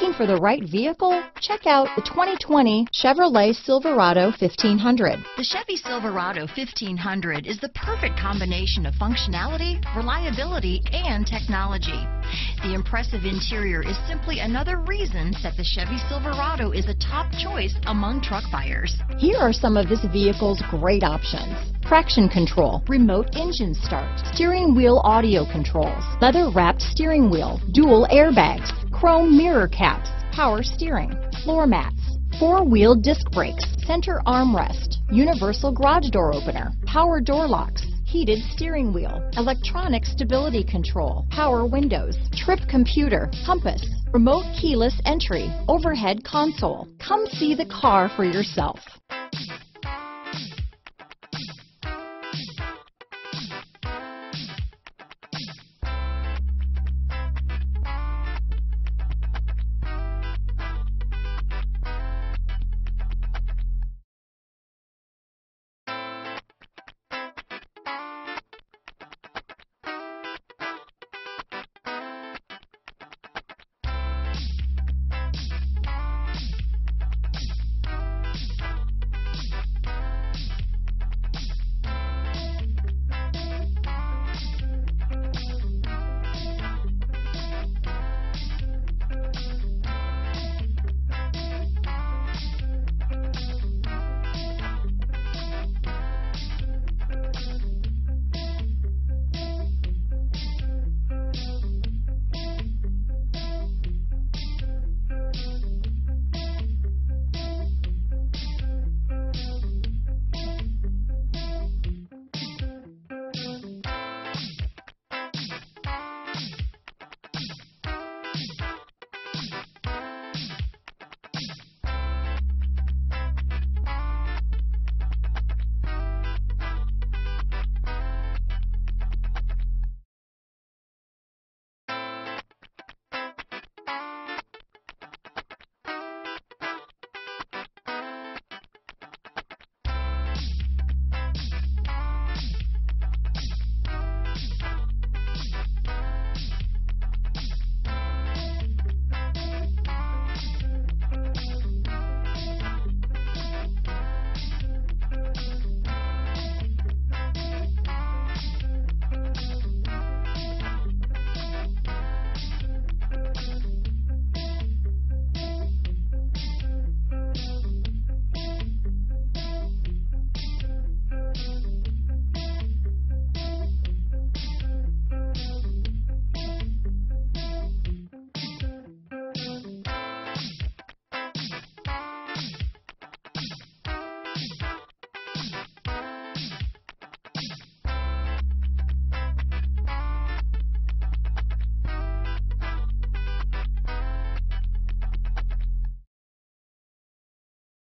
Looking for the right vehicle? Check out the 2020 Chevrolet Silverado 1500. The Chevy Silverado 1500 is the perfect combination of functionality, reliability, and technology. The impressive interior is simply another reason that the Chevy Silverado is a top choice among truck buyers. Here are some of this vehicle's great options. Traction control, remote engine start, steering wheel audio controls, leather wrapped steering wheel, dual airbags, chrome mirror caps, power steering, floor mats, four-wheel disc brakes, center armrest, universal garage door opener, power door locks, heated steering wheel, electronic stability control, power windows, trip computer, compass, remote keyless entry, overhead console. Come see the car for yourself.